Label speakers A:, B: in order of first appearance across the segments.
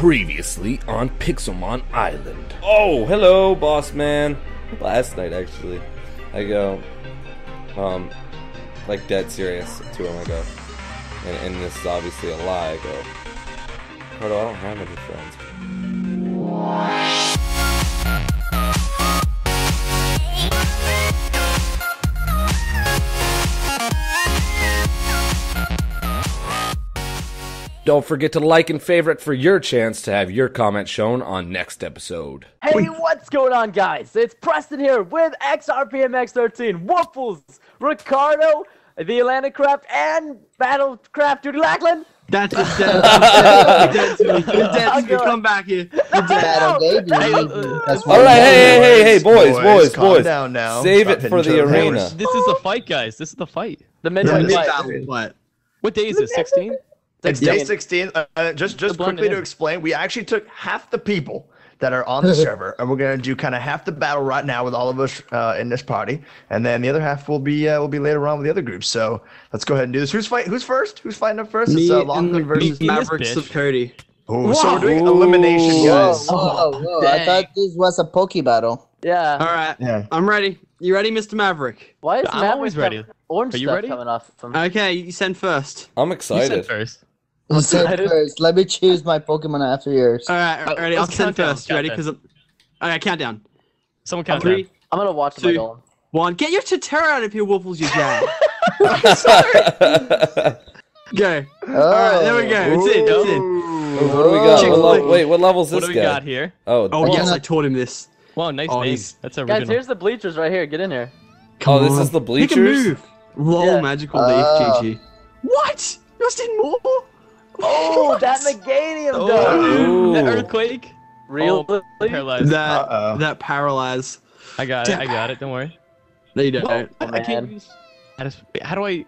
A: Previously on Pixelmon Island. Oh, hello, boss man. Last night, actually, I go, um, like dead serious to him. I go, and, and this is obviously a lie. I go, Cardo, I don't have any friends. Don't forget to like and favorite for your chance to have your comment shown on next episode.
B: Hey, what's going on, guys? It's Preston here with XRPMX13, Waffles, Ricardo, the Atlantic Craft, and Battlecraft Duty Lachlan.
C: That's it. Dead. You're dead to me. You're dead to me. Come back here.
B: No,
D: Battle baby. That's
A: All right, hey, hey, hey, hey, boys, boys,
E: calm
A: boys.
E: down now.
A: Save
E: Stop
A: it for the
E: other.
A: arena.
F: This is the fight, guys. This is the fight.
B: The
C: Yeah,
B: midnight
C: this
B: fight.
C: what?
F: What day is it? 16?
E: It's day 16. Uh, uh, just just quickly to explain, we actually took half the people that are on the server, and we're gonna do kind of half the battle right now with all of us uh, in this party, and then the other half will be uh, will be later on with the other groups. So let's go ahead and do this. Who's fight? Who's first? Who's fighting up first?
C: Me
E: it's uh,
C: and
E: Lachlan versus.
F: me-
C: Mavericks of Cody.
E: Oh, so we're doing elimination,
D: Whoa,
E: guys.
D: whoa, whoa. I thought this was a Poke battle.
B: Yeah.
C: All right.
E: Yeah.
C: I'm ready. You ready, Mr. Maverick?
B: Why is
F: I'm
B: Matt
F: always ready.
B: Orange
F: Are you
B: stuff
F: ready?
B: coming off from.
C: Okay, you send first.
A: I'm excited.
D: You send
B: excited.
D: First. Let me choose my Pokemon after yours.
C: All right,
F: Uh,
C: ready? I'll
F: let's
C: send
F: count
C: first. You ready? Because I'm. All right, countdown.
F: Someone count
C: Three,
F: down.
B: I'm gonna watch my
C: two.
B: golem.
C: one. Get your Chitara out of here, Waffles, you jag. Go.
D: Oh,
C: All right, there we go. It's in. It's in.
A: Ooh, what do we got?
C: Chick
A: What
C: flick.
A: le- wait, what level's
F: What
A: this
F: do we
A: guy?
F: got here?
A: Oh,
C: Oh
A: oh,
C: yes, I taught him this.
F: Wow, nice
C: Oh,
F: name.
C: he's-
F: That's original.
B: Guys, here's the bleachers right here. Get in here.
C: Come
A: this
C: on.
A: is the
C: He
A: bleachers.
C: can move. Lol,
B: Yeah.
C: magical
D: Oh.
C: leaf, GG. What? You're still more?
B: Oh, that Meganium
F: Oh,
B: does.
A: Ooh.
F: the earthquake.
B: Real.
F: Oh, paralyzed.
C: That
E: Uh-oh.
C: that paralyze.
F: I got it. I got it. Don't worry.
C: No, you don't.
F: Whoa, I, I can't use. How, does, wait, how do I?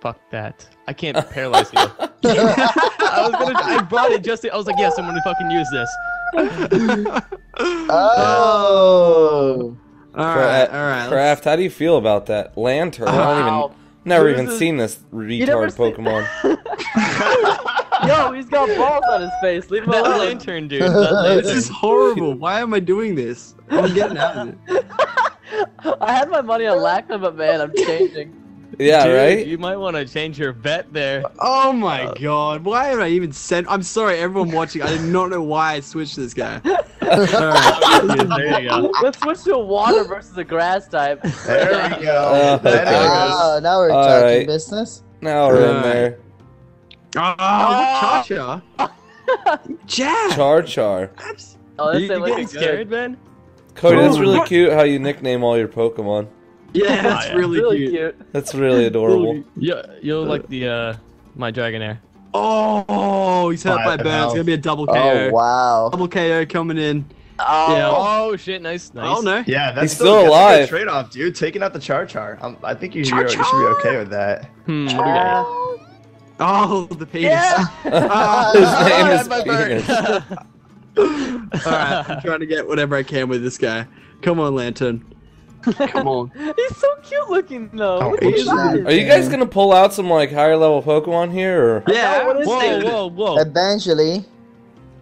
F: Fuck that. I can't paralyze you. I was gonna. I brought it just. To, I was like, yes, I'm gonna fucking use this.
D: Oh.
C: all right,
A: Cra-
C: all right. let's-
A: Craft, how do you feel about that? Lantern. I don't even. Never
B: Who's
A: even
B: this-
A: seen this
B: never
A: retard Pokemon.
B: Yo, he's got balls on his face. Leave him
F: That
B: alone.
F: lantern, dude. That lantern.
C: This is horrible. Why am I doing this? I'm getting out of it.
B: I had my money on Lachlan, but man, I'm changing.
A: Yeah,
F: Dude,
A: right.
F: You might want to change your bet there.
C: Oh my god. Why am I even sent? I'm sorry, everyone watching. I did not know why I switched this guy. Alright.
F: there you go.
B: Let's switch to a water versus a grass type.
E: There we go.
A: Uh,
E: There it
D: Ah, now we're
A: All
D: talking
A: right.
D: business.
A: Now we're in there.
C: Oh, Cha Cha. Jab.
A: Char Char.
B: Oh,
F: You,
B: this
F: you getting scared,
B: good.
F: man?
A: Cody, that's
C: Oh,
A: really cute how you nickname all your Pokemon.
C: Yeah, that's
F: yeah.
C: really,
B: Really
C: cute.
B: cute.
A: That's really adorable.
F: You, you'll like the uh, my Dragonair.
C: Oh, he's hurt by
E: Five
C: burns. It's gonna be a double KO.
D: Oh, wow.
C: Double KO coming in.
B: Oh,
C: Yeah.
F: Oh shit! Nice, nice.
C: Oh no.
E: Yeah, that's
A: He's
E: still,
A: still alive.
E: Trade off, dude. Taking out the Char Char. Um, I think you should,
C: Char
E: be, you should be okay with that.
F: Hmm. What
C: Oh, the penis.
B: Yeah.
C: Ah.
A: His name is. Penis.
C: Alright, I'm trying to get whatever I can with this guy. Come on, Lantern. Come on.
B: He's so cute looking though.
E: Oh,
B: Look at his eyes.
A: Are you guys gonna pull out some like higher level Pokemon here, or?
C: Yeah.
B: what is
F: Whoa,
B: it?
F: whoa, whoa!
D: Eventually.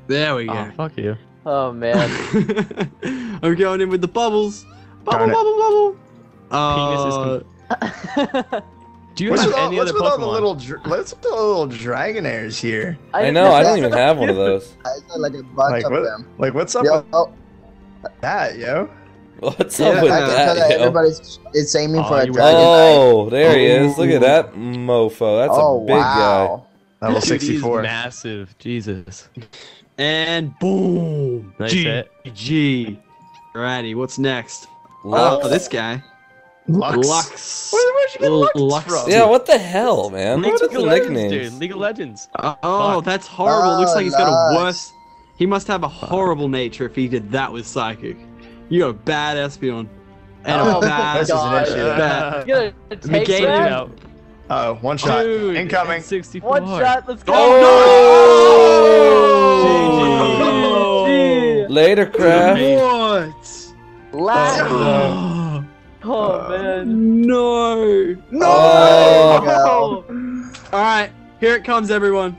C: There we
F: Oh,
C: go.
F: fuck you.
B: Oh man.
C: I'm going in with the bubbles. Bubble,
E: Darn it.
C: bubble, bubble.
F: Penis is
C: Uh,
F: com- Do you
E: What's
F: have
E: with, all,
F: any
E: what's
F: other
E: with all the little, dr- what's with the little Dragonairs here?
A: I know. I don't even have one of those.
D: I got like a bunch
E: Like
D: of
E: what?
D: them.
E: Like what's up
D: Yo,
E: with
D: oh,
E: that, yo?
A: What's
C: Yeah,
A: up with
D: I can tell
A: that,
D: that
A: yo?
D: everybody's is aiming
F: Oh,
D: for a
F: you
D: dragon.
A: Oh, there he is. Look at that mofo. That's
D: oh,
A: a big
D: wow.
E: Level
F: Dude, he's
E: 64.
F: massive. Jesus.
C: and boom.
F: Nice
C: G.
F: hit.
C: G. Alrighty, what's next?
A: guy.
C: Oh, this guy.
E: Lux.
C: Lux.
E: Where, where'd you get Lux,
C: Lux.
E: from?
A: Yeah, what the hell, man?
F: League
A: What's
F: of
A: the
F: Legends,
A: nicknames?
F: dude. League of Legends.
C: Oh, oh,
F: Fuck.
C: that's horrible. Looks
D: Oh,
C: like he's got a
D: ah,
C: worse. He must have a horrible nature if he did that with psychic. You got a bad Espeon. And
B: Oh
C: a
B: my
C: bad.
E: This is an
B: God.
E: issue.
C: bad.
B: You gonna take
C: game
F: Change it
B: that?
F: out.
E: Oh, one shot.
F: Dude,
E: Incoming.
F: 64.
B: One shot. Let's go.
A: Oh!
B: GG.
A: Later, Craft.
C: What?
B: Last.
C: Oh, uh,
B: oh, Oh man.
C: no.
A: Oh.
D: There.
C: All right, here it comes, everyone.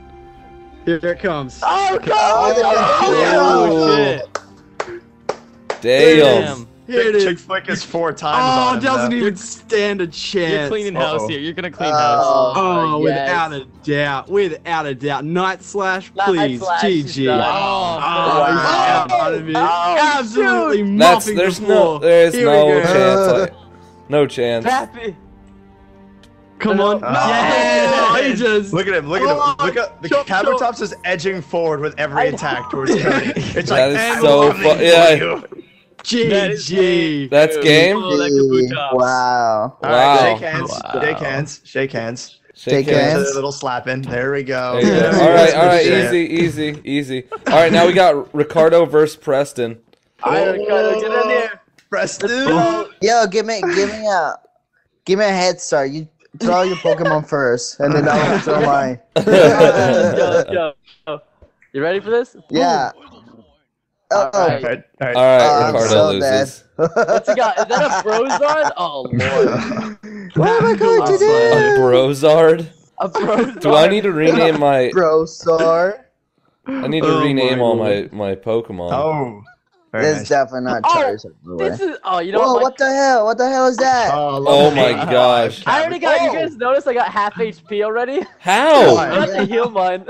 C: Here it comes.
B: Oh, God!
D: Oh,
F: Oh shit!
A: Damn.
C: Here it
E: Chick
C: is.
E: flick is four times
C: Oh,
E: on
C: doesn't
E: though.
C: even stand a chance.
F: You're
C: chance.
F: cleaning
E: Uh-oh.
F: house here. You're gonna clean
D: Uh,
F: house.
C: Oh,
B: yes.
C: without a doubt. Without a doubt. Night Slash, please.
B: Slash
C: GG.
B: done.
C: Oh,
B: Wow.
C: wow. Out of it.
B: Oh,
C: Absolutely
B: shoot.
A: That's there's
C: the
A: no there's
C: Here
A: no
C: we go.
A: chance. Like, no chance.
B: Happy.
C: Come on.
E: Oh.
C: Yeah, he just.
E: Look at him! Look at
C: Oh,
E: him! Look at the
C: chop, chop.
E: Kabutops is edging forward with every attack towards Cody. It's
A: That
E: like
A: is
E: "I'm
A: so
E: coming
A: fu-
E: for
A: yeah.
E: You."
F: That is
C: GG.
A: That's game.
F: Oh, that
D: Gee, Wow.
E: All right,
A: Wow.
E: shake hands,
F: Wow.
E: shake hands, shake hands.
A: Shake
D: Take
A: hands.
D: hands.
E: A little slapping. There we go.
A: There go. All right, all right, easy, easy, easy. All right, now we got Ricardo versus Preston.
B: All right, Ricardo, get in here.
E: Preston.
D: Yo, give me, give me a, give me a head start. You throw your Pokemon first, and then I will throw mine.
B: Let's go, let's go. You ready for this?
D: Yeah. Oh,
B: All
E: All
B: right.
E: right, all right.
A: All right,
D: Oh, I'm
A: Ricardo
D: so
A: loses.
B: What's he got? Is that a Brozard? Oh, Lord.
D: what am I going to
A: A
D: do?
A: Brozard?
B: A Brozard.
A: Do I need to rename my?
D: Bro, sir.
A: I need to
C: Oh
A: rename
C: my
A: all my my Pokemon.
E: Oh, very
D: This is definitely not
B: Oh,
D: Charizard. no way.
B: This is. Oh, you know
D: Whoa,
B: what?
D: what the hell? What the hell is that?
E: Oh,
A: Oh my
E: eight.
A: gosh.
B: I already got. You
D: Oh.
B: guys notice I got half HP already? I
A: How?
B: got to heal mine.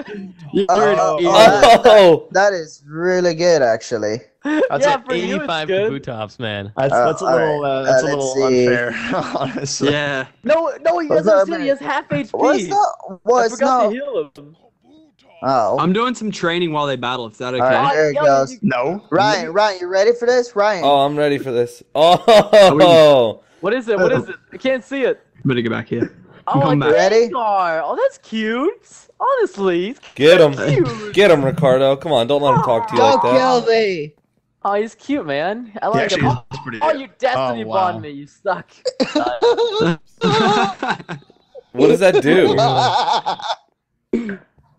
C: You're
D: Oh, oh,
C: idiot.
D: oh.
A: Oh,
D: That is really good, actually.
E: That's
B: yeah,
E: like
B: for you it's
F: 85
B: good.
F: Kabutops, man.
E: That's,
D: Uh,
E: that's a little,
D: right.
E: uh, that's
D: Uh,
E: a little
D: see.
E: unfair, honestly.
C: Yeah.
B: No, no, he
D: What's
B: doesn't see. He has half HP.
D: What's the?
B: I
D: What's
B: forgot
D: no?
B: to heal him.
D: Oh.
C: I'm doing some training while they battle. Is that okay?
D: All right, there it goes.
B: you-
E: No.
D: Ryan, Ryan, you ready for this? Ryan.
A: oh, I'm ready for this. Oh,
B: What is it? What is it? I can't see it.
C: Better get back here.
B: Oh,
C: Come
B: a
C: back.
D: Ready?
B: Oh, that's cute. Honestly, he's
A: get him,
B: cute.
A: get him, Ricardo. Come on, don't let him talk to you
D: Go
A: like that.
D: kill me.
B: Oh, he's cute, man. I like
E: actually
B: him.
E: is oh, pretty
B: Oh, you destiny
E: Oh, wow.
B: bond me. You suck.
A: What does that do?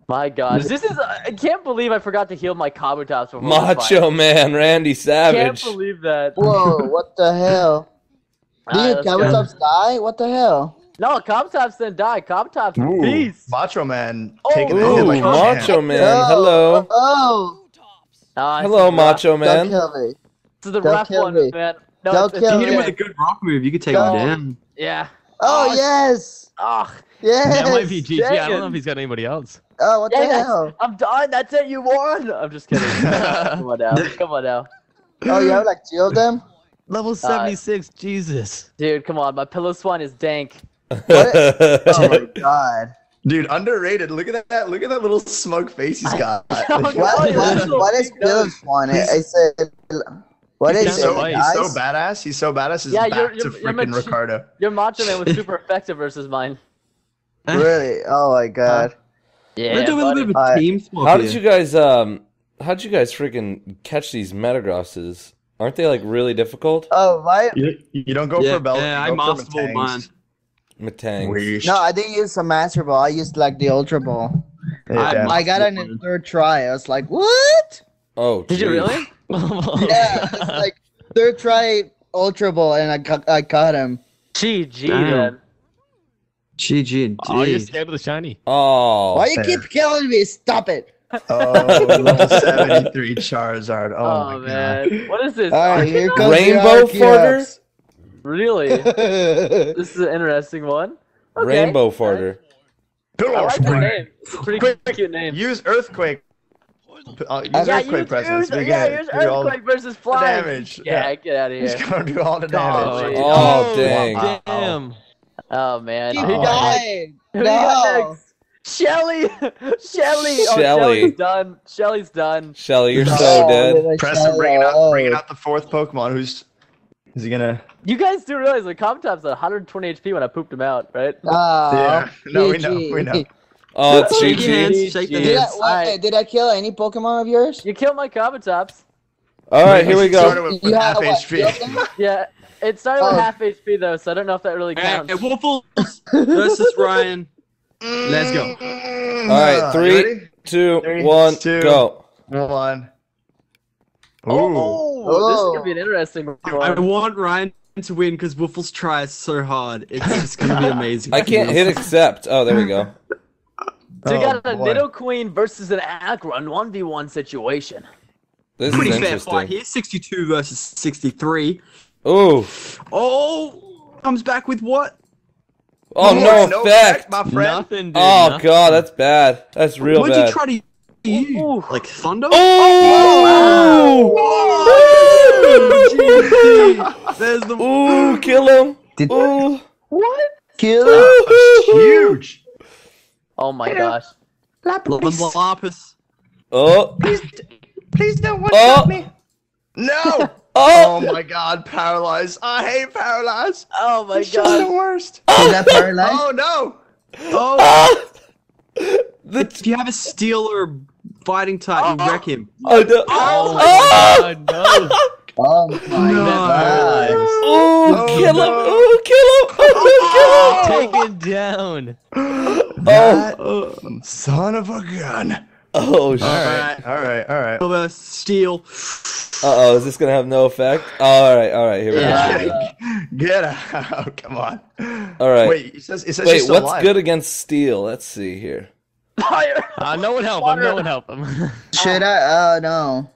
B: My God, this is. I can't believe I forgot to heal my Kabutops before.
A: Macho Man, Randy Savage.
B: I can't believe that.
D: Whoa, what the hell?
B: Alright,
D: Did
B: let's.
D: Kabutops die? What the hell?
B: No, Kabutops didn't die. Kabutops
E: Ooh,
B: peace.
E: Macho Man
B: Oh,
E: taking the
A: Ooh,
E: hit like
A: Macho
E: champ.
A: Man.
D: Oh,
A: Hello,
D: Oh,
B: this
A: hello,
B: is rough.
A: Macho
D: don't
A: Man.
D: kill me.
B: This is the
D: Don't
B: rough
D: kill
B: one,
D: me.
B: man. No,
D: Don't
B: it's,
D: kill
B: it's
C: You hit him with a good rock move. You could take
B: Go.
C: him down.
B: Yeah.
D: Oh,
B: Oh,
D: yes.
B: Ugh.
D: Yes.
F: That might be GG. I don't know if he's got anybody else.
D: Oh, what the hell?
B: I'm done. That's it. You won. I'm just kidding. Come on now. Come on now.
D: Oh, you have like two of them?
F: Level uh, 76. Jesus.
B: Dude, come on. My Piloswine is dank.
D: Oh my god.
E: Dude, underrated. Look at that. Look at that little smug face he's got.
B: Oh,
D: What,
B: God.
D: what, what is Piloswine? I I said. What
F: He's
D: is
E: He's
D: it?
E: so,
F: Nice.
E: he's so badass. He's so badass. He's
B: Yeah,
E: back
B: you're- you're- you're
E: freaking Ricardo.
B: Your Macho Man was super effective versus mine.
D: Really? Oh my god.
B: Yeah.
C: We're doing
B: buddy.
C: little bit of a team swap
A: How
C: here.
A: did you guys um? How'd you guys freaking catch these Metagrosses? Aren't they like really difficult?
D: Oh, my.
E: You, you don't go
C: Yeah,
E: for Bell.
C: yeah, I
E: you go for
C: mastered
E: Matangs.
C: mine.
A: Matangs.
D: No, I didn't use a Master Ball. I used like the Ultra Ball.
E: Yeah.
D: I got it in the third try. I was like, what?
A: Oh,
B: Did you really?
D: Yeah, it's like third try Ultra Ball, and I ca- I caught him.
B: GG,
C: Damn.
B: man.
C: GG.
F: Oh, you're
C: G.
F: scared of the shiny.
A: Oh,
D: Why you
E: fair.
D: keep killing me? Stop it!
E: Oh, level 73 Charizard. Oh,
B: Oh,
E: my
B: man. What is this?
D: All right, here comes
A: Rainbow
D: the
A: farter?
B: Really? This is an interesting one. Okay.
A: Rainbow Farter.
E: God.
B: I like the name. It's a pretty
E: Quick,
B: cute name.
E: Use Earthquake. Uh, use
D: Yeah,
E: Earthquake
B: use,
E: presence.
B: use,
E: We
B: yeah,
E: get-
B: use
E: we do
B: earthquake versus
E: the
B: flying.
E: damage.
B: Yeah, get out of here.
E: He's gonna do all the
B: Oh,
E: damage.
B: shit.
A: Oh, dang.
E: Wow.
F: Damn.
B: Oh man.
D: Keep oh,
B: Who got next?
D: dying.
B: Who got
D: No.
B: next? Shelly! Shelly! Oh, Shelly's done. Shelly's done.
A: Shelly, you're
D: No,
A: so oh,
D: dead.
E: Preston bringing out,
D: oh.
E: bringing out the fourth Pokemon. Who's is he gonna?
B: You guys do realize the Comtop's at 120 HP when I pooped him out, right?
D: Oh,
E: Yeah. No, we know, we know.
A: Oh, it's
C: Shake
A: GG.
C: hands. Shake the
D: Did I, what,
B: Alright.
D: did I kill any Pokemon of yours?
B: You killed my Kabutops.
A: All right, here we go.
E: with,
D: You
E: with
D: have
E: half
D: what,
E: HP.
B: Yeah, it started with
D: Oh.
B: half HP though, so I don't know if that really
C: Alright,
B: counts.
C: Waffles versus Ryan. Let's go.
A: All right,
E: Uh,
A: three,
E: ready?
A: two,
E: Three,
A: one,
E: two.
A: go.
E: One. Ooh.
B: Oh, this is
D: Oh.
B: gonna be an interesting one.
C: I want Ryan to win because Waffles tries so hard. It's just gonna be amazing.
A: I can't hit accept. Oh, there we go.
B: So you
E: Oh,
B: got a
E: boy.
B: Nido Queen versus an Aggron 1v1 situation.
A: This
C: Pretty
A: is
C: fair fight
A: interesting.
C: here. 62 versus 63.
A: Ooh.
C: Oh, comes back with what?
A: Oh, no, effect.
E: my friend.
F: Nothing, dude.
A: Oh
F: nothing.
A: god, that's bad. That's real
C: What'd
A: bad.
C: you try to use?
B: Ooh.
C: Like thunder?
A: Oh!
C: There's the.
A: Ooh, kill him.
D: Did-
A: Ooh.
B: What?
D: Kill him.
E: Huge.
B: Oh my gosh.
C: Lemon lapis.
A: Oh.
E: Please please don't one
A: Oh.
E: shot me. No. Oh
A: Oh.
E: my god, paralyzed. I hate paralyzed.
B: Oh my
E: It's just the worst.
D: Is that paralyzed?
E: Oh no.
C: Oh,
A: Ah! The
C: if you have a steel or fighting type, you wreck him.
A: oh, no.
F: Oh
A: Ah!
F: my god, no.
D: Oh my
C: No.
D: god.
A: Ooh,
E: Oh,
A: kill him.
E: no.
A: Ooh, kill him. Ooh, kill him.
F: Take it down.
E: That
C: Oh,
E: son of a gun.
A: Oh,
E: All
A: shit.
E: right. All right. All right.
C: silver, steel.
A: Uh oh, is this gonna have no effect? all right, all right, here we
B: Yeah.
A: go.
E: Get out. Come on.
A: All right.
E: Wait, it says, it says she's
A: Wait, what's
E: alive.
A: good against steel? Let's see here.
B: Fire.
F: Uh, no one help him. No one help him.
D: Should I? Oh no.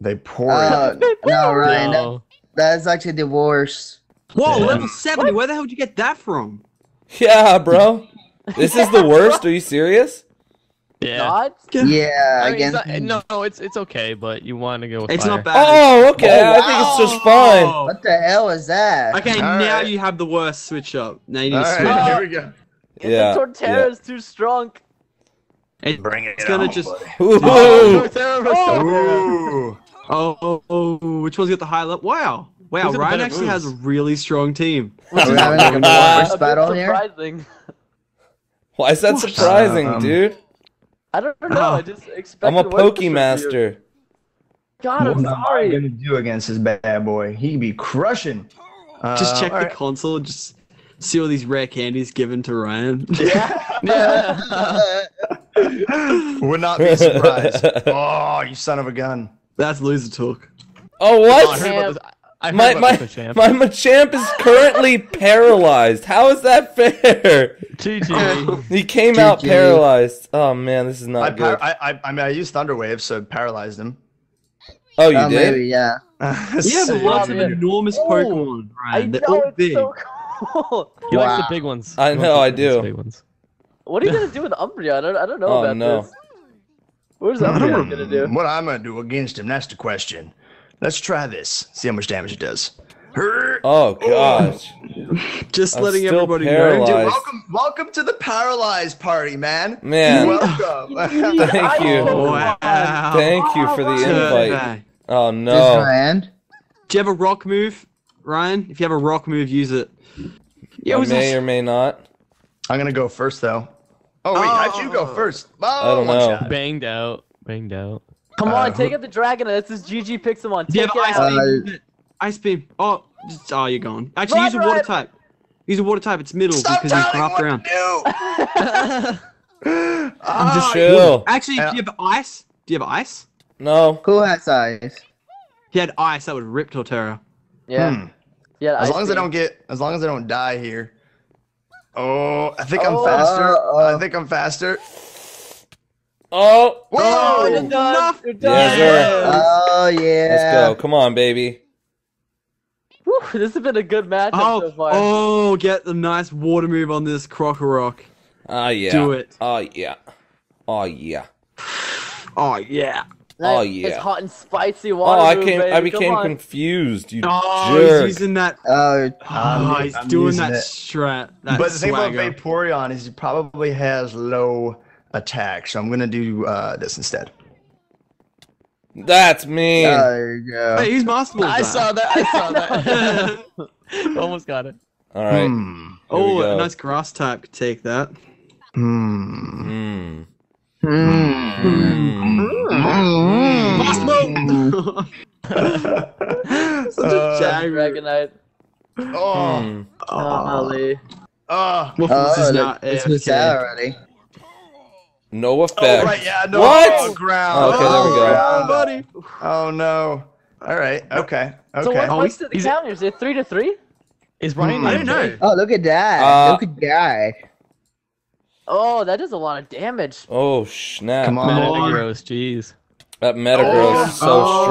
E: They pour
D: Uh,
E: it.
D: no, Ryan. That,
F: No.
D: that's actually the worst.
C: Whoa,
E: Yeah.
C: level 70. Where the hell did you get that from?
A: Yeah, bro. This is the worst. Are you serious?
F: Yeah.
B: Not?
D: Yeah,
F: I mean, it's
D: against.
F: not, no, it's it's okay, but you want to go with
C: It's
F: fire.
C: not bad.
A: Oh, okay.
D: Oh,
A: I think it's just fine.
C: Oh.
D: What the hell is that?
C: Okay,
E: All
C: now
E: right.
C: you have the worst switch up. Now you need
E: All
C: to
E: right,
C: switch.
B: Oh.
E: here we go.
A: Yeah,
B: The Torterra is too strong.
C: It-
E: Bring it
C: It's gonna
E: on,
C: just-
E: buddy.
A: Ooh.
B: Torterra versus
C: Oh, oh, oh, which one's got the high level? Wow. Wow,
F: Who's got the
C: Ryan
F: better
C: actually has a really strong team.
D: Are we having like a first
B: A
D: battle here?
A: Why is that surprising,
E: Um,
A: dude?
B: I don't know. I just expected.
A: I'm a
B: worse from you.
A: Pokemaster.
B: God, I'm sorry.
E: What am I gonna do against this bad boy? He be crushing.
C: Just
E: Uh,
C: check the
E: right.
C: console, just see all these rare candies given to Ryan.
F: Yeah. yeah.
E: Would not be surprised. oh, you son of a gun.
C: That's loser talk.
A: Oh,
F: Oh, I
A: what?
F: heard about this. I
A: My my
F: this, champ.
A: my Machamp is currently paralyzed. How is that fair?
F: GG.
A: He came out paralyzed. Oh man, this is
E: I,
A: not
E: par-
A: good.
E: I, I, I mean, I used Thunder Wave, so it paralyzed him.
A: Oh, you
D: Oh,
A: did?
D: maybe, yeah.
C: You
E: So-
C: have lots of enormous
B: Ooh,
C: Pokemon,
B: I
C: Ryan. They're all
B: it's
C: big.
B: so cool.
F: He likes
D: Wow.
F: the big ones.
A: I know, I do.
F: Big ones.
B: What are you gonna do with Umbreon? I don't, I don't know
A: Oh,
B: about
A: no.
B: this. Where's Umbreon gonna do?
E: What I'm gonna do against him? That's the question. Let's try this. See how much damage it does. Her-
A: Oh gosh.
C: Just
A: I'm
C: letting
A: still
C: everybody
A: paralyzed.
C: know.
E: Dude, welcome, welcome to the paralyzed party, man.
A: Man.
E: welcome.
A: Thank you.
C: Oh, wow.
A: Thank you for the invite. Oh
D: Just
A: no.
D: Ryan.
C: Do you have a rock move, Ryan? If you have a rock move, use it. Yeah,
A: I
C: was
A: may
C: this-
A: or may not.
E: I'm gonna go first, though. Oh wait, how'd you go
C: Oh.
E: first? Oh,
A: I don't
E: oh,
A: know.
E: shot.
F: Banged out. Banged out.
B: Come
E: Uh,
B: on,
E: who-
B: take out the dragon. This is GG Pixelmon.
C: Do you
B: Take
C: have ice beam?
D: Uh,
C: Ice beam. Oh, just, oh, you're gone. Actually,
B: Run,
C: use a water
B: Ryan.
C: type. Use a water type. It's middle
E: Stop
C: because you
E: telling
C: craft
E: what to do.
C: I'm just
A: Chill.
C: Actually,
E: Yeah.
C: do you have ice? Do you have ice?
A: No.
D: Who has
C: ice? He had ice, that would rip Torterra.
B: Yeah.
E: Hmm.
B: Yeah.
E: As
B: I
E: long as I don't get, as long as I don't die here. Oh, I think I'm
B: Oh.
E: faster.
D: Uh-oh.
E: I think I'm faster.
A: Oh.
E: Whoa!
B: Oh, you're done. You're done.
A: Yes, sir.
D: Oh yeah.
A: Let's go. Come on, baby.
B: Whew, this has been a good matchup oh, so
C: Oh,
B: far.
C: oh, get the nice water move on this Krokorok.
A: Oh ah, yeah.
C: Do it.
A: Ah, ah, oh yeah. Oh yeah.
C: Oh, yeah.
A: oh, yeah.
B: It's hot and spicy water.
A: Oh,
B: water.
A: I
B: move,
A: came. I
B: baby. Come
A: became confused. You
C: Oh,
A: jerk.
C: he's using that.
D: Oh,
C: Oh,
E: I'm-
C: he's
E: I'm
C: doing that
E: it.
C: strat. That
E: But the thing about. Vaporeon is he probably has low attack, so I'm gonna do uh, this instead.
A: That's mean.
D: oh, there you go.
C: Hey, he's masterful.
F: I saw that. I saw that.
C: that.
F: Almost got it.
A: All right.
E: Hmm.
C: Oh, a nice grass type could take that.
E: Hmm.
A: Hmm.
D: Mm.
C: Master Such a
E: Uh,
C: jagger.
B: Dragonite.
E: Oh.
A: Hmm.
B: Golly.
E: Oh.
C: Waffles
D: Oh,
C: is
D: look,
C: not
D: it's missed
C: AFK.
D: out already.
A: No
E: Oh,
A: effect.
E: right, yeah, no.
A: What?
E: Oh, ground.
A: Okay, there we
E: Oh,
A: go.
E: ground.
C: buddy.
E: Oh, no. All right. Okay. Okay.
B: So what,
C: Oh,
B: what's
C: he's-
B: the
C: he's-
B: counter? Is it three to three?
F: Is Ryan?
E: Hmm.
C: I don't know.
D: Oh, look at that.
A: Uh,
D: look at that.
B: Oh, that does a lot of damage.
A: Oh snap!
E: Come on.
F: Metagross, jeez.
A: That Metagross is so
C: Oh,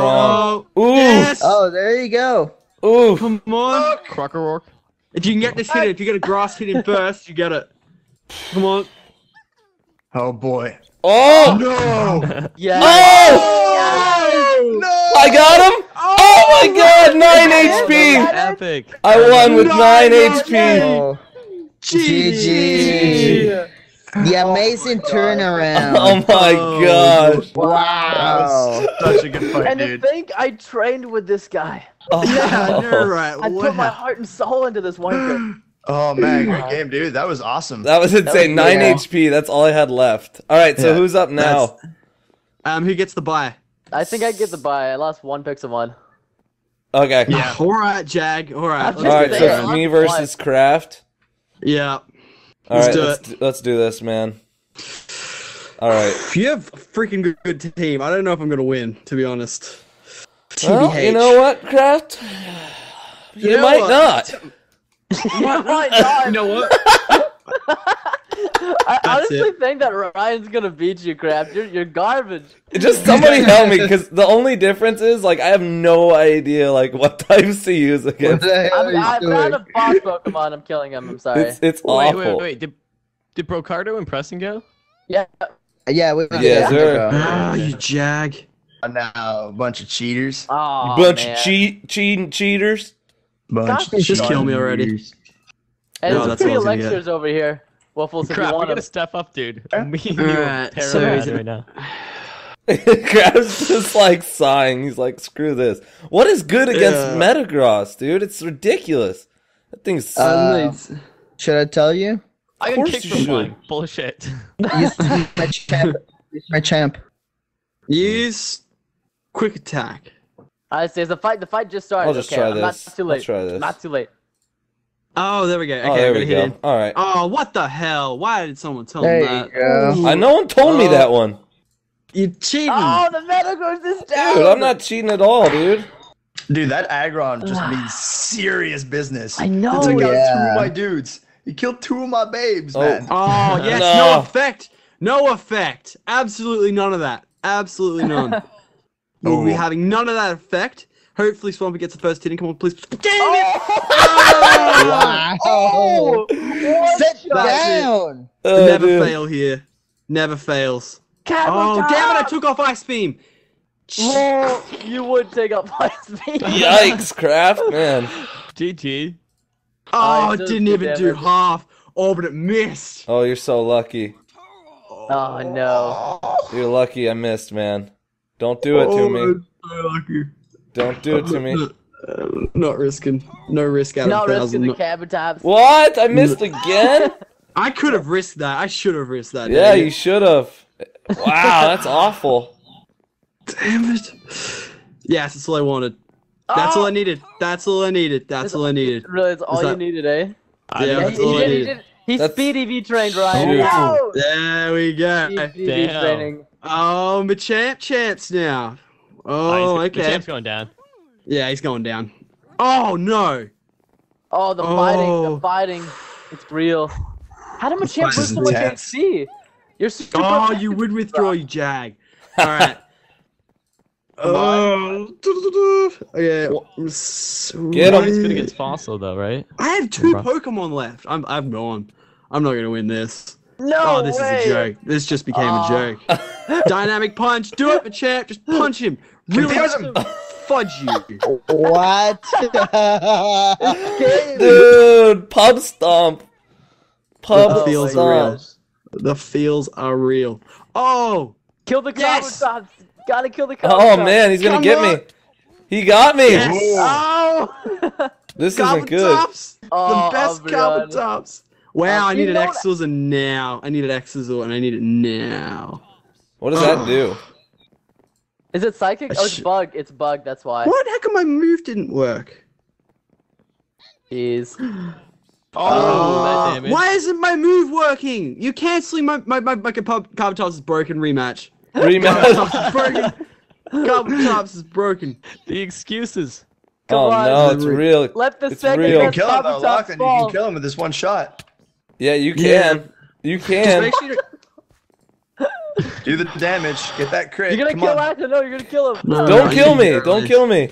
A: strong. Ooh,
C: Yes!
D: Oh, there you go.
A: ooh.
C: Come on.
F: Krokorok.
C: If you can get this hit, if you get a grass hit in first, you get it. Come on.
E: Oh boy.
A: Oh,
E: No.
B: Yeah.
A: oh!
E: no.
A: I got him. Oh, oh my God, nine HP.
F: Epic.
A: I won with nine
C: No,
A: HP.
D: Oh,
C: GG.
D: GG. The amazing turnaround.
A: Oh my
C: Oh,
A: gosh.
E: That
D: Wow.
E: was such a good fight,
B: And to
E: dude.
B: think I trained with this guy. Oh.
C: Yeah, I know, right?
B: I put my heart and soul into this one girl.
E: Oh man, great game, dude. That was awesome.
A: That was insane.
B: was
A: Nine
D: good.
A: HP. That's all I had left. All right, so
E: Yeah,
A: who's up now?
C: Um, who gets the buy?
B: I think I get the buy. I lost one Pixelmon.
A: Okay.
E: Yeah.
C: All right, Jag. All right.
B: I'm
A: All
C: let's
A: right,
C: get
A: so me versus Craft.
C: Yeah.
A: All
C: Let's
A: right,
C: do
A: let's do, let's do this, man. All right.
C: You have a freaking good, good team. I don't know if I'm gonna win, to be honest.
A: Well, you know what, Craft? You,
C: You know
A: might
C: what?
A: not.
B: Why not?
C: You know what?
B: I
C: That's
B: honestly
C: it.
B: think that Ryan's gonna beat you, crap. You're you're garbage.
A: Just somebody help me, because the only difference is like I have no idea like what types to use
D: What
A: against.
D: the
B: I'm, I'm not a boss Pokemon. I'm killing him. I'm sorry.
A: It's it's
F: Wait,
A: awful.
F: wait, wait. Did, did Brocardo and Preston go?
B: Yeah.
D: Yeah, we we
A: Yeah,
D: did.
A: sir.
C: Ah, you Jag.
E: Now a bunch of cheaters.
B: Oh,
A: Bunch
B: man.
A: of cheat cheating cheaters.
E: Bunch
B: Gosh,
E: of
C: just kill me already.
E: cheaters.
B: And
C: No,
B: it's
C: that's
B: free
C: all I was gonna get.
B: elixirs over here. Waffles, if
F: Crap,
B: you
F: we
B: want
F: gotta step up, dude. Me and you
C: Alright,
F: are
C: so
F: terrible
C: is
F: it
C: it-
F: right now.
A: Craft's just like sighing. He's like, screw this. What is good against
C: Yeah.
A: Metagross, dude? It's ridiculous. That thing's
D: Uh, Should I tell you?
F: I got
A: course
F: kicked
A: you
F: for
A: should.
F: flying. Bullshit.
D: Use my champ. Use my champ.
C: Use quick attack.
B: I say the fight. The fight just started.
A: I'll just
B: okay,
A: try
B: I'm not
A: this.
B: too
A: I'll
B: late.
A: try this.
B: Not too late.
C: Oh, there we go. Oh, okay,
A: oh, there we
C: gonna
A: go.
C: in.
A: All right.
C: Oh, what the hell? Why did someone tell
D: There
C: me that?
D: go.
A: I no one told me
C: Oh.
A: that one,
C: You cheating.
B: Oh, the Metagross is down.
A: dude. I'm not cheating at all, dude.
E: Dude, that Aggron just means serious business.
B: I know.
E: He took out two
D: yeah.
E: of my dudes. He killed two of my babes,
A: Oh.
E: man.
C: Oh, yes,
A: No.
C: no effect. No effect. Absolutely none of that. Absolutely none. We'll be
E: Oh.
C: having none of that effect. Hopefully, Swampy gets the first hit. Come on, please. Damn oh! it!
D: Wow.
B: Oh,
D: Sit down.
A: Oh,
C: Never
A: dude.
C: fail here. Never fails.
B: Cat
C: Oh,
B: was
C: damn it! I took off Ice Beam.
B: Well, you would take up Ice Beam.
A: Yikes, Craft, man.
F: GG.
C: Oh,
B: it
C: it didn't
B: do
C: even do half. Oh, but it missed.
A: Oh, you're so lucky.
B: Oh no.
A: You're lucky I missed, man. Don't do it to
C: Oh,
A: me.
C: I'm so.
A: Don't do it to me.
C: Uh, not risking. No risk out
B: Not
C: of a
B: risking
C: thousand.
B: the Kabutops.
A: What? I missed again?
C: I could have risked that. I should have risked that.
A: Yeah, you should have. Wow, that's awful.
C: Damn it. Yes, that's all I wanted. That's
B: Oh!
C: all I needed. That's all I needed. That's all I needed.
B: Really, it's all
C: Is
B: you
C: that-
B: needed, eh?
C: Yeah,
B: Yeah,
C: that's
B: he,
C: all
B: he
C: I
B: did, he
C: needed.
B: did. He
A: That's-
B: speed EV trained, Ryan.
A: Dude.
B: No!
C: There we
B: He
C: go.
B: EV
F: Damn.
B: training.
C: Oh, Machamp champs now.
F: Oh,
C: Oh,
F: he's- The
C: okay.
F: champ's going down.
C: Yeah, he's going down. Oh no.
B: Oh, the fighting,
C: Oh.
B: the fighting. It's real. How did Machamp
C: This
B: lose
C: is
B: so much
E: intense.
B: You're super
C: Oh, you would withdraw, you jag. All right. Oh, yeah.
A: Get 'em.
F: It's good against Fossil, though, right?
C: I have two Pokemon left. I'm I'm gone. I'm not gonna win this.
B: No
C: oh, this
B: way.
C: is a joke. This just became
B: Oh.
C: a ah. joke. Dynamic punch. Do it, Machamp. Just punch him. Really
E: Confuse him.
C: fudge you.
D: What?
A: Dude, pub stomp. Pub
C: The feels
A: stomp.
C: real. The feels are real. Oh,
B: Kill the
C: Yes!
B: Kabutops. Gotta kill the Kabutops.
A: Oh man, he's gonna
C: Come
A: get
C: on.
A: me. He got me.
C: yes.
B: Oh! oh!
A: This isn't good.
C: Kabutops.
B: Oh,
C: the best
B: Albion.
C: Kabutops. Wow,
B: Uh,
C: I
B: you
C: needed
B: know what-
C: and now. I needed Exils and I need it now.
A: What does that do?
B: Is it psychic? Oh, it's bug. It's bug. That's why.
C: What? How come my move didn't work?
B: Jeez.
F: Oh, that.
C: Why isn't my move working? You canceling my my my, my Kab- is broken rematch.
A: Rematch.
C: Kabutops is broken. Kabutops is broken.
F: The excuses.
B: Come
A: oh
B: on.
A: no, it's real.
B: Let the
A: It's
B: second
A: real.
E: You can kill him though,
B: Kabutops
E: Lachlan. You can kill him with this one shot.
A: Yeah, you can.
C: Yeah.
A: You
C: Just
A: can.
C: make sure.
E: Do the damage. Get that crit.
B: You're gonna
E: Come
B: kill
E: on.
B: Acton. No, you're gonna kill him.
C: No.
A: Don't
C: I
A: kill me. Don't
C: this.
A: kill me.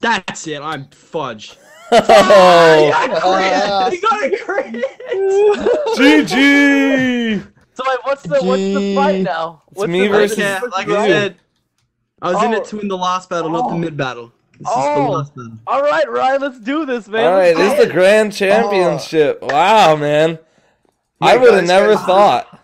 C: That's it. I'm fudge.
A: Oh,
D: Uh,
C: You got a crit.
A: GG.
B: So wait, what's the what's the fight now? What's
A: me
B: the
A: versus-
C: Yeah,
B: what's
C: like I said, I was in
B: Oh.
C: it to win the last battle, not the
B: Oh.
C: mid battle. This
B: Oh.
C: is the oh, last battle.
B: All right, Ryan, let's do this, man.
A: All right, this is the grand championship. Oh. Wow, man. I would have never
E: guys.
A: thought.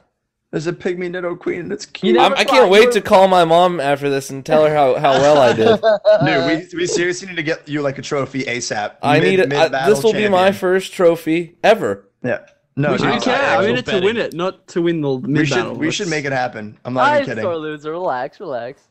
E: There's a pygmy Nidoqueen. That's cute.
A: I'm, I can't wait to call my mom after this and tell her how, how well I did.
E: Dude, we, we seriously need to get you like a trophy ASAP.
A: I
E: Mid-
A: need it.
E: Mid-battle
A: this will be my first trophy ever.
E: Yeah. No,
F: We
E: dude,
F: should
C: Okay,
F: try
C: I'm in it to win it, not to win the
E: we
C: mid
E: should
C: battle.
E: we should make it happen. I'm not
B: Nice,
E: even kidding.
B: sore loser. Relax, relax.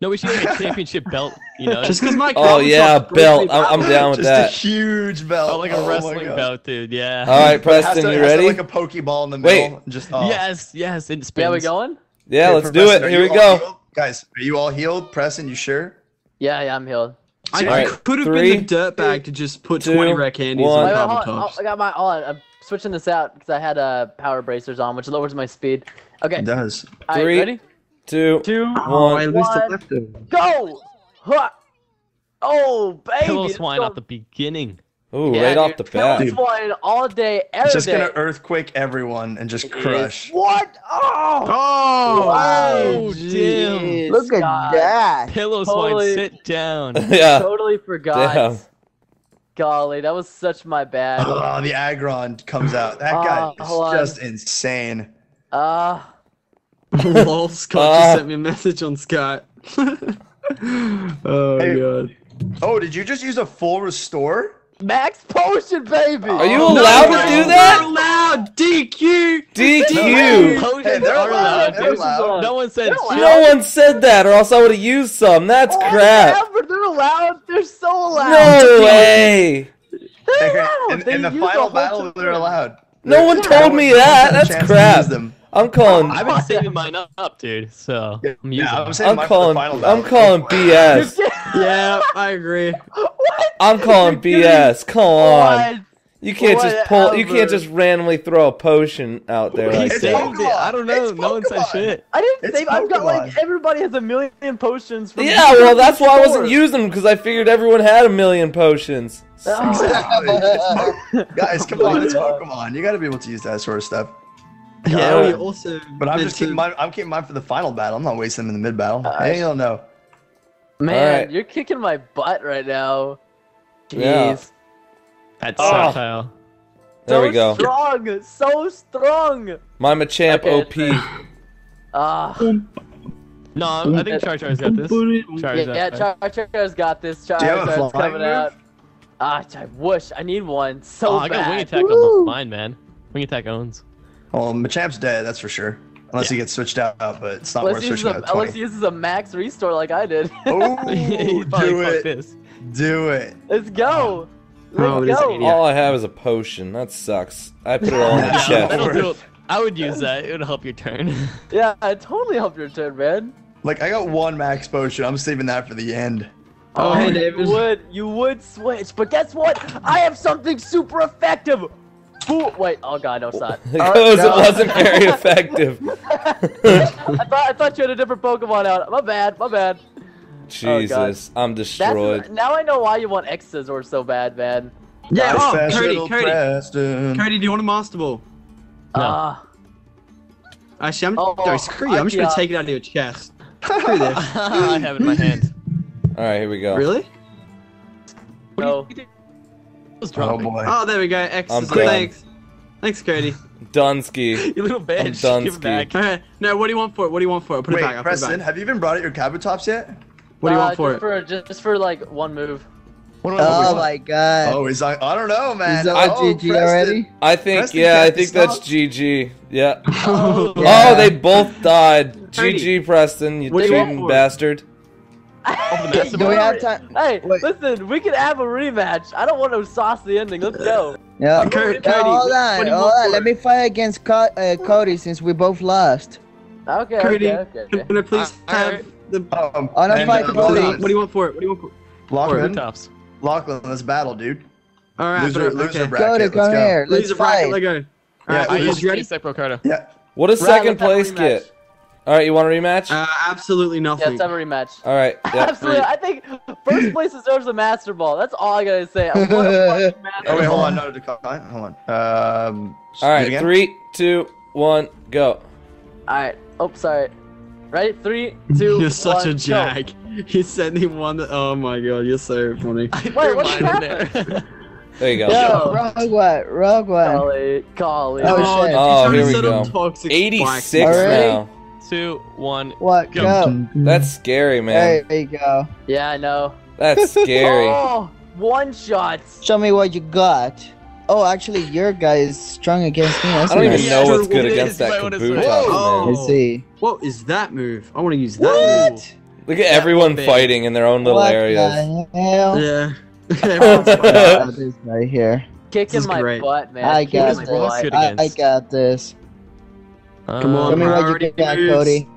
F: No, we should get a championship belt. You know,
C: Just because my
A: Oh
C: Carl's
A: yeah,
C: not
A: belt. I'm, I'm down with that.
E: Just a huge belt.
F: oh, like a
E: Oh
F: wrestling belt, dude. Yeah.
A: All right,
E: But it has
A: Preston,
E: to-
A: you
E: it has to
A: ready?
E: Like a pokeball in the
A: Wait.
E: middle. Just oh.
F: Yes, yes. It spins.
B: Yeah, we going?
A: Yeah,
E: Okay,
A: let's do
E: Preston,
A: it. Here we go.
E: healed? Guys, are you all healed? Preston, you sure?
B: Yeah, yeah, I'm healed.
C: I
A: All right,
C: could have
A: three,
C: been the dirtbag to just put
A: two,
C: 20 rare candies
A: one.
C: on
B: Wait, wait, hold on.
C: tabletops.
B: Oh, I got my. Hold on. I'm switching this out because I had uh, power bracers on, which lowers my speed. Okay.
E: It does.
B: All right,
A: Three.
B: ready?
A: Two.
B: Two.
C: Oh, I
A: One.
C: lose the
B: One.
C: leftover.
B: Go! Huh. Oh, baby!
F: Pillow
B: let's
F: swine at the beginning.
A: Ooh,
B: Yeah,
A: right off
B: dude,
A: the
B: pillow
A: bat.
B: swine all day, every
E: It's just
B: day.
E: gonna earthquake everyone and just crush.
B: What? Oh!
C: Oh!
F: Oh,
B: jeez.
F: damn.
D: Look at
B: God.
D: that.
F: Pillow
B: Totally.
F: swine, sit down.
A: yeah.
B: Totally forgot.
A: Damn.
B: Golly, that was such my bad.
E: Oh, the Aggron comes out. That
B: Uh,
E: guy
B: hold
E: is just insane.
B: Uh,
C: Lol, Scott
A: Ah.
C: just sent me a message on Skype. oh
E: Hey.
C: god.
E: Oh, did you just use a full restore?
B: max potion, baby!
A: Are you
C: No,
A: allowed to
C: no,
A: do
C: You're
A: that?
C: allowed! DQ!
A: DQ.
F: Potions
E: Hey, they're allowed,
F: allowed.
E: they're allowed.
F: No one said
B: allowed.
A: No one said that, or else I would have used some. That's
B: Oh,
A: crap.
B: Whatever, they're allowed. They're so allowed.
A: No way.
B: They're allowed.
E: In,
B: They
E: in the final battle, they're allowed.
A: No one told me that. That's
E: Chance to
A: crap.
E: use them.
A: I'm calling.
F: I've been saving mine up, dude. So I'm using.
E: Yeah, I'm
A: I'm
E: mine for the
A: calling.
E: final.
A: I'm calling BS.
C: Yeah, I agree.
B: what?
A: I'm calling
B: You're
A: BS. Come on.
B: What?
A: You can't just pull. You can't just randomly throw a potion out there
F: He
A: like
E: It's
A: that.
F: saved it. I don't know.
E: It's
F: No one said
E: Pokemon.
F: shit.
B: I didn't
E: It's
B: save. I've got like everybody has a million potions. From
A: Yeah, well, that's why I wasn't using them because I figured everyone had a million potions.
B: Oh,
E: Exactly. Guys, come on, it's Pokemon. You got to be able to use that sort of stuff.
C: Yeah,
A: God.
C: we also.
E: But I'm just keeping mine. I'm keeping mine for the final battle. I'm not wasting them in the mid battle.
B: Uh,
E: hey, you don't know.
B: man,
A: Alright.
B: you're kicking my butt right now. Jeez.
A: Yeah.
F: That's
A: Oh.
F: satire.
A: There
B: so
A: we go.
B: Strong, so strong.
A: My Machamp
B: Okay,
A: OP.
B: Ah,
F: No, I think Char Char's got this.
B: yeah,
F: Charizard.
B: yeah. Char Char's got this.
E: you have a
B: Charizard's coming
E: move?
B: out. Ah, I wish I need one so
F: oh, I got wing attack on mine, man. Wing attack owns.
E: Well, Machamp's dead, that's for sure. Unless he gets switched out, but it's not
B: Unless
E: worth switching
B: a,
E: out. at
B: unless he uses a max restore like I did.
E: Oh, do it.
F: this.
E: Do it.
B: Let's go.
C: Oh,
B: Let's
C: this
B: go.
A: All I have is a potion. That sucks. I put it all in the chest.
F: that'll do it. I would use that. It would help your turn.
B: Yeah, it totally helped your turn, man.
E: Like, I got one max potion. I'm saving that for the end.
C: Oh, hey, David.
B: You would, you would switch, but guess what? I have something super effective. Boo- Wait, oh god, no, stop.
A: Because
D: no.
A: it wasn't very effective.
B: I thought, I thought you had a different Pokemon out. My bad, my bad.
A: Jesus, I'm
B: That's
A: destroyed.
B: now I know why you want X Scizor so bad, man.
C: Yeah,
E: Nice
C: oh,
E: fast
C: Cody,
E: little
C: Cody.
E: Preston.
C: Cody, do you want a Master Ball?
F: No.
B: Ah,
C: Actually, I'm,
B: Oh,
C: no, screw you. I'm just gonna take it out of your chest. Screw this.
F: I have it in my hand.
A: All right, here we go.
C: Really?
B: no.
F: Was
E: Oh boy.
C: Oh, there we go. X.
A: I'm
C: is-
A: done.
C: Thanks. Thanks, Cody.
A: Dunsky.
F: You little bitch.
A: done
F: Give it back.
C: Okay. No, what do you want for it? What do you want for it? Put
E: Wait,
C: it back. I'll put it
E: Preston,
C: back.
E: have you even brought out your Kabutops yet?
C: What do you
B: Uh,
C: want for
B: just
C: it?
B: For, just, just for like one move.
F: What
D: Oh my god.
E: Oh, he's like, I don't know, man.
D: Is that
E: oh,
D: GG
E: Preston.
D: already?
A: I think,
E: Preston
A: yeah, I think that's. GG. Yeah.
B: Oh,
D: Yeah.
A: Oh, they both died. GG, Preston, you
C: what do you want
A: cheating bastard.
F: Master
D: Do we have time?
B: Hey,
D: Wait.
B: listen, we can have a rematch. I don't want to sauce the ending. Let's go.
D: Yeah.
C: Cody,
D: Uh,
C: Cody,
D: hold on, hold on. Let me fight against Co- uh, Cody since we both lost.
B: Okay,
C: Cody,
B: okay, okay, okay.
C: can I please
F: Uh,
C: have
F: alright.
C: the?
E: Um,
D: On a
E: and,
D: fight, Cody.
C: What do you want for it? What do you want for?
E: Lachlan,
C: All right,
F: I
C: you
F: used
C: guys ready?
F: Step Ricardo.
E: Yeah.
A: What does
B: Right,
A: second
B: let's have a
A: place
B: rematch.
A: get? All right, you want a rematch?
C: Uh, absolutely
B: Yeah,
C: nothing.
B: let's have a rematch.
A: All right. Yeah.
B: Absolutely, I think first place deserves a master ball. That's all I gotta say. I want a
E: Oh wait, hold on. No, decline. Hold on. Um.
A: All
E: do it
A: right.
E: again?
A: Three, two, one, go.
B: All right. Oh, sorry. Ready? Three, two,
C: You're such
B: one,
C: a
B: go.
C: jag. You sent him one that. Oh my god, you're so funny.
F: I
B: Wait,
F: threw
B: what's
F: mine there.
A: There you go.
B: Yo.
D: Rogue one, rogue one.
B: Golly, golly.
D: Oh, shit.
A: Oh, here we
C: trying to set
A: go.
C: toxic
A: 86
C: spikes.
A: Now.
F: Two, one.
D: What?
F: Go.
D: Go.
A: That's scary, man.
D: There you go.
B: Yeah, I know.
A: That's scary.
B: Oh, one shots.
D: Show me what you got. Oh, actually, your guy is strong against me. That's
A: I don't even
D: nice.
A: know what's
C: It
A: good
F: is,
A: against that
F: might wanna
A: kaboom
F: switch.
A: top,
C: Whoa.
D: Let's see.
C: What is that move? I want to use that
D: What?
A: Look at everyone
F: big.
A: fighting in their own little
D: what
A: areas.
D: the hell?
C: Yeah. Everyone's fine.
D: Oh, this here.
B: Kicking
C: is
B: my
C: great.
B: butt, man.
D: I
B: Kicking
D: got
F: this.
B: Butt.
D: I, I got this.
C: Come on,
D: Show me what
C: priority
D: you got. Cody.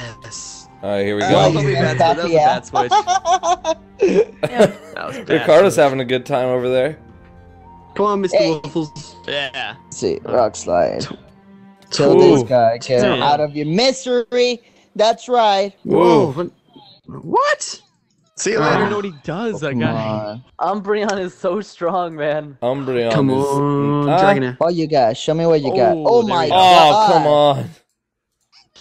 C: Yes.
A: All right, here we
D: Oh,
A: go.
F: That was
D: you
F: a bad switch. That was a bad switch. That was bad
A: Ricardo's
F: switch.
A: having a good time over there.
C: Come on, Mr.
D: Hey.
C: Waffles.
F: Yeah.
D: Let's see, rock slide. Kill
A: Ooh.
D: this guy. Get out of your misery. That's right.
C: Whoa.
A: Ooh.
C: what- What?
E: See you later.
F: I don't
E: later.
F: know what he does, that guy.
B: Umbreon is so strong, man.
A: Umbreon
C: Come
A: is...
C: on,
A: Ah.
C: Dragonair.
D: What you got? Show me what you got.
F: Oh,
D: Oh my god.
A: Oh, come on.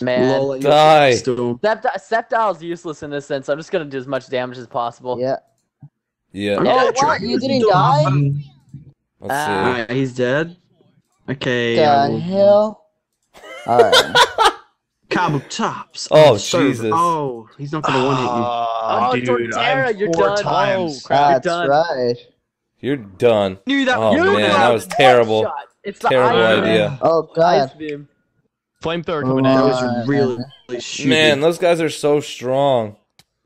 B: Man.
C: Lol, you're
A: Die.
C: Storm.
B: Sept- Sceptile's useless in this sense. I'm just gonna do as much damage as possible.
D: Yeah.
A: Yeah.
D: Oh,
C: gonna
D: what? You didn't die?
A: Let's
B: Ah.
A: see.
C: Alright, he's dead. Okay.
D: The hell? Alright.
C: Cabo tops.
A: Oh. Jesus.
C: Oh, he's not gonna one hit you.
E: Oh,
B: Oh,
E: dude,
B: Torterra,
E: I'm
B: you're
E: four
B: done.
E: times.
B: Oh, crap.
D: That's
B: done.
D: right.
A: You're done.
C: Knew that.
A: Oh,
C: you
A: man, that was terrible.
B: Shot. It's the
A: Terrible idea.
B: Man.
D: Oh
B: Ice
D: god.
B: beam.
F: Flamethrower
D: Oh,
F: coming
C: That
F: at
C: was
F: you.
C: Really, really stupid.
A: Man, those guys are so strong.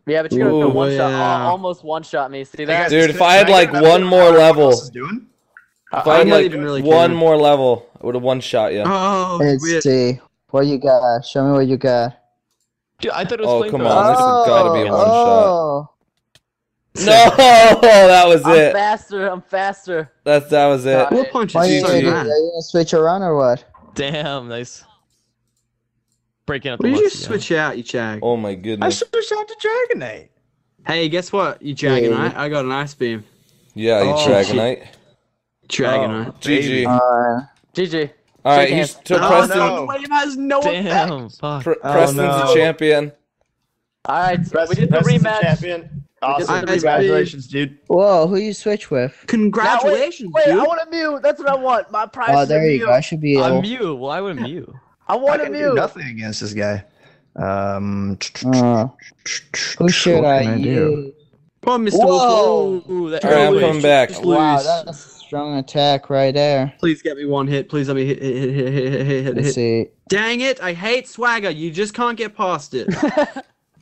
B: Yeah, but you're gonna
A: Ooh,
B: one shot,
C: yeah.
B: al- almost one shot me. See that?
E: guys,
A: Dude, if I had, like, one more level-
E: Ross is doing?
A: If I
C: I'm
A: had like one more level, I would have one shot you.
C: Oh,
D: Let's see. What you got? Show me what you got.
F: Dude, I thought it was
A: Oh, come on, this has gotta be a one
D: oh.
A: No, that was
B: I'm
A: it.
B: faster. I'm faster.
A: That's that was it.
B: Sorry.
C: Four punches.
D: You
C: He's so
D: gonna. Are you gonna switch around or what?
F: Damn, nice. Breaking up
C: What
F: the
C: did you
F: luck
C: just
F: again.
C: switch out, you chag?
A: Oh my goodness.
E: I
A: goodness.
E: switched out to Dragonite.
C: Hey, guess what, you Dragonite? I got an ice beam.
A: Yeah, you
E: Oh,
A: Dragonite.
C: Dragonite.
A: GG.
D: Uh,
B: GG.
A: All right,
B: shake
A: he's
B: hands.
E: Oh,
A: Preston.
E: no.
C: Wave has no
F: Damn, fuck.
A: Pre-
E: Oh,
A: Preston's
E: no.
A: a champion.
B: All right, so we did the
E: Preston's
B: rematch.
E: champion. Awesome.
C: the rematch.
E: Congratulations, dude.
D: whoa, who you switch with?
C: Congratulations,
B: Wait,
C: dude.
B: I want a Mew. That's what I want. My prize
D: Oh, there you go. I should be.
F: I'm
D: able-
F: Mew. Why would Mew?
B: I
E: I
B: want a
E: can do
B: Mew.
E: nothing against this guy. Um,
D: Uh, who should
E: what
D: I,
E: can do?
D: use?
C: Come on, Mr.
D: Whoa.
C: Wolf. Ooh, that
A: All right, I'm coming back.
D: Wow, that's a strong attack right there.
C: Please get me one hit. Please let me hit, hit, hit, hit, hit, hit, hit,
D: Let's
C: hit.
D: see.
C: Dang it! I hate swagger. You just can't get past it.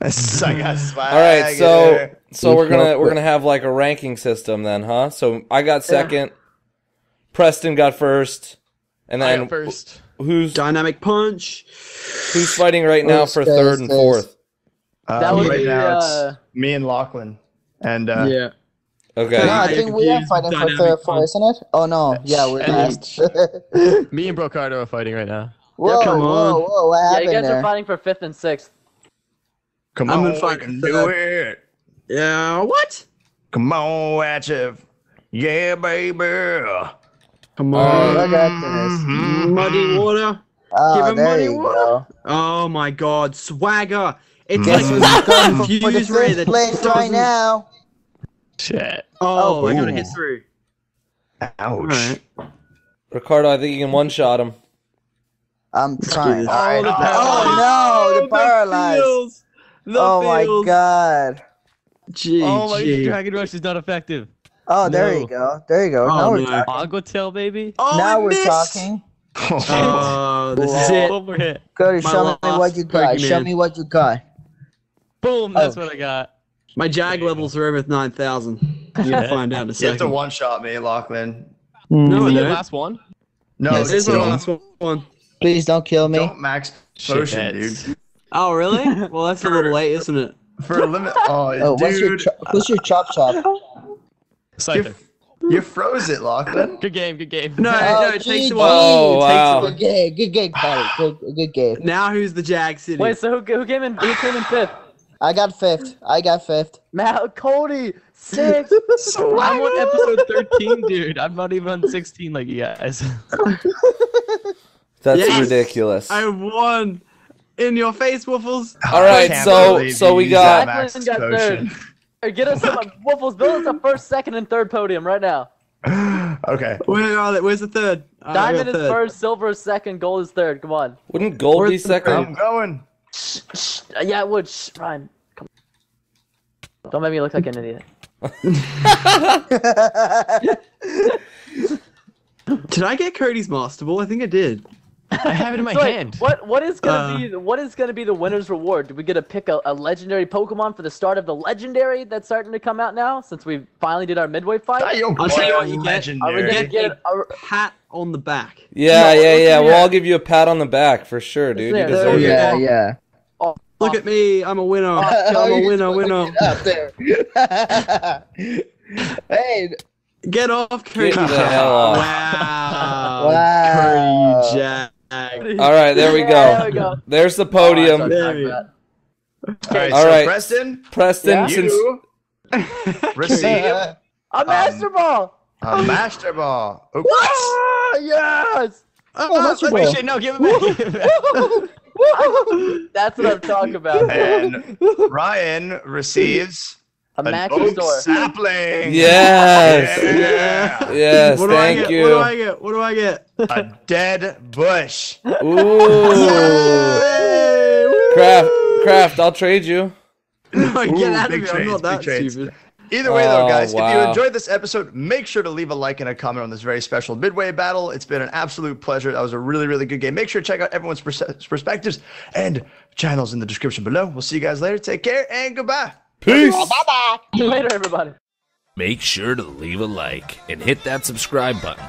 E: I got swag.
A: All right, so so we're gonna we're gonna have like a ranking system then, huh? So I got second, Preston got first, and
F: I
A: then
F: got first.
A: who's
C: Dynamic punch.
A: who's fighting right now for
D: this,
A: third and
D: this?
A: fourth?
E: um,
B: That was
E: right
B: the,
E: now
B: uh,
E: it's me and Lachlan, and uh,
C: yeah.
A: Okay.
D: No, I think we are fighting for
C: Dynamic
D: third, four, isn't it? Oh no, yeah, we're last.
F: Me and Brocardo are fighting right now.
D: whoa,
C: come
D: whoa,
C: on.
D: whoa! What
B: Yeah, you guys
D: there?
B: are fighting for fifth and sixth.
E: come on.
C: I'm
E: on,
C: in
E: we
C: fight
E: can do it.
C: Yeah. What?
E: Come on, at. Yeah, baby.
C: Come
D: Oh,
C: on.
D: look at this.
E: Mhm.
C: Muddy water.
D: Oh,
C: Give him
D: there
C: money,
D: you
C: what?
D: go.
C: Oh my God, swagger. It's
D: Guess
C: like
D: who's
C: this
D: going for, for the
C: confused ray
D: fifth
C: that
D: place right
C: doesn't-
D: now?
F: Shit.
C: Oh,
D: Oh,
C: I gotta hit through.
E: Ouch.
C: Alright.
A: Ricardo, I think you can one shot him.
D: I'm trying.
C: Oh,
E: Alright,
C: the
E: uh,
D: Oh no, the paralyzed.
C: feels. The
D: Oh my god.
C: GG.
F: Oh my god, Dragon Rush is not effective.
D: Oh, there
C: No.
D: you go. There you go.
C: Oh,
D: now we're
C: no.
D: talking.
F: Tail, baby.
C: Oh,
D: now
C: I
D: we're
C: missed.
D: talking.
C: Oh, this is it.
F: One more hit.
D: Cody,
C: My
D: show me what you got. Show
C: Pokemon.
D: me what you got.
F: Boom, that's
D: Oh.
F: what I got.
C: My Jag levels are over 9,000. You're gonna find out in a
E: You have
C: second.
E: to one shot me, Lachlan. Mm.
C: No,
F: Is
C: I
F: it your last one?
E: No,
D: Yes,
C: This is my
D: don't-
C: last one.
D: Please don't kill me.
E: don't max potion,
F: Shit.
E: dude.
C: Oh, really? Well, that's a little late, isn't it?
E: For a limit. Oh,
D: Oh, what's your
E: dude.
D: cho- who's your chop chop?
F: Scyther.
E: You froze it, Lachlan.
F: Good game, good game.
C: No,
D: Oh,
C: no, it takes a while.
A: Oh,
C: It takes a
A: wow.
C: while.
D: Good game, good game, Patty. Good, good game.
C: Now who's the Jag City?
B: Wait, so who, who came in? Who came in fifth?
D: I got fifth. I got fifth.
B: Matt, Cody, sixth.
F: I'm on episode 13, dude. I'm not even on 16 like you guys.
A: That's
C: Yes.
A: ridiculous.
C: I won. In your face, Waffles.
A: All right, so- so we got-
E: that Max
B: got
E: potion.
B: Hey, Get us some Waffles. Build us a first, second, and third podium right now.
E: Okay.
C: Where are they? Where's the third? Uh, I got
B: Diamond is
C: third.
B: first, silver is second, gold is third. Come on.
A: Wouldn't gold be
C: Where's the
A: second?
E: I'm going.
B: Shh, shh. Yeah, it would. Shh, Ryan. Come on. Don't make me look like an idiot.
C: Did I get Cody's Master Ball? I think I did.
F: I have it in my
B: So, wait,
F: hand.
B: what what is gonna
C: Uh.
B: be what is gonna be the winner's reward? Do we get to pick a, a legendary Pokemon for the start of the legendary that's starting to come out now? Since we finally did our midway fight.
C: I'll tell you what you get.
B: Are we
E: Legendary.
B: gonna get? Are,
C: Pat on the back.
A: Yeah,
B: No,
A: yeah, yeah. Well, I'll give you a pat on the back for sure, dude. You
B: There, there
A: deserve
B: you
A: it.
D: yeah, yeah.
C: Look at me. I'm a winner.
D: Oh,
C: I'm a winner, winner.
D: fucking there. hey,
C: Get off, Cody.
A: Get the hell off.
C: Wow.
D: Wow.
C: Cody Jag.
A: All right, there we
B: Yeah,
A: go.
B: there we go.
A: There's the
B: Oh,
A: podium.
C: Oh,
E: All right,
A: All
E: so
A: right.
E: Preston,
A: Preston,
B: Yeah?
A: since
E: you receive
B: A Master Ball.
E: a Master Ball. Oops.
B: Ah, yes.
D: Oh, Master
F: Wait,
D: Ball.
F: shit, no, give it back. Give it back.
B: That's what I'm talking about.
E: And Ryan receives
B: A
E: an oak
B: Store.
E: sapling.
A: yes,
E: Yeah.
A: yes,
C: What do I
A: thank
C: get? What do
A: you.
C: I get? What do I get?
E: a dead bush.
A: Ooh, craft, craft. I'll trade you.
C: No,
E: Ooh,
C: get out of
E: big
C: here. I'm
E: trades,
C: not that
E: big trades.
C: stupid.
E: Either way, though,
A: Oh,
E: guys, if you enjoyed this episode, make sure to leave a like and a comment on this very special midway battle. It's been an absolute pleasure. That was a really, really good game. Make sure to check out everyone's pers- perspectives and channels in the description below. We'll see you guys later. Take care and goodbye.
A: Peace. Bye bye.
B: Later, everybody.
G: Make sure to leave a like and hit that subscribe button